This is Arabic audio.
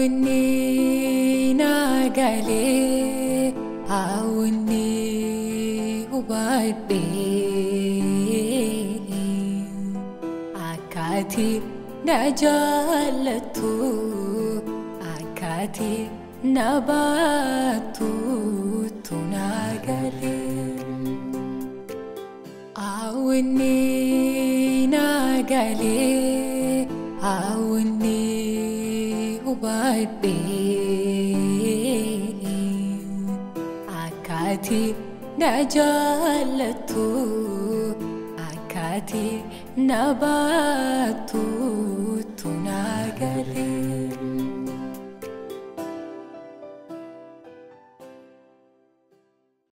عاوني ناج عليك عاوني وبعدني عكاتي نجالتو عكاتي نباتو تناجلي عاوني ناجلي badhee akkaatii na jaallattu akkaatii na baattu tunaa galee.